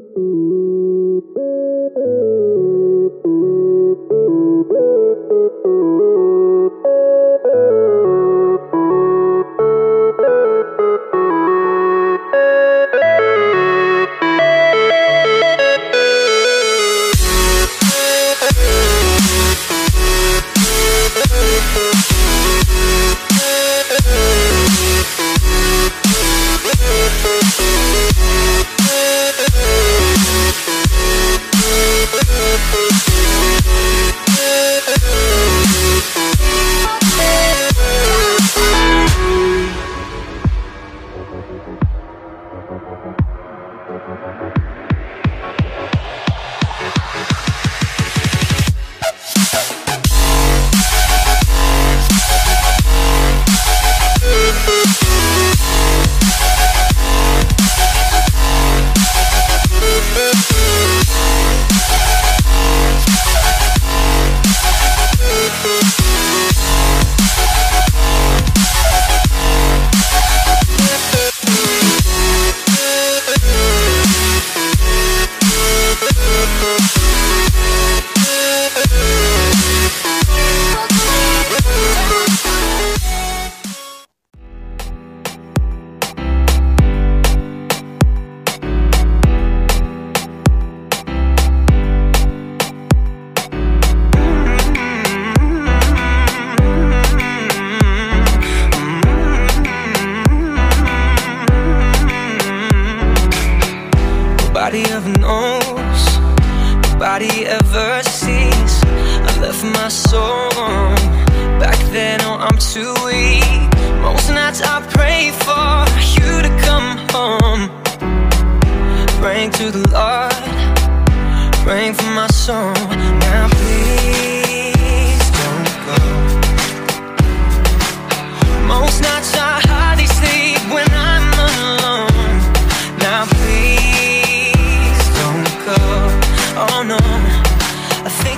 Nobody ever knows, nobody ever sees. I left my soul. Back then, oh, I'm too weak. Most nights I pray for you to come home. Praying to the Lord, praying for my soul.